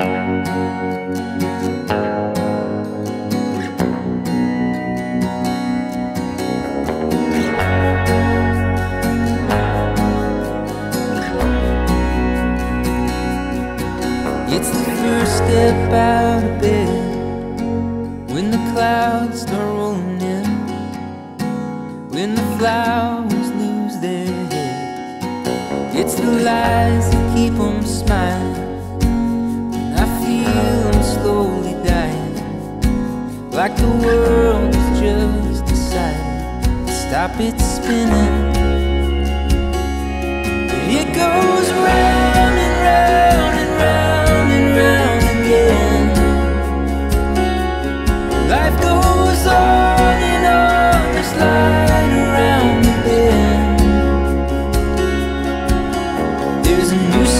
It's the first step out of bed when the clouds start rolling in, when the flowers lose their heads. It's the lies that keep them like the world has just decided to stop its spinning. But it goes round and round and round and round again. Life goes on and on, just light around the bend. There's a new.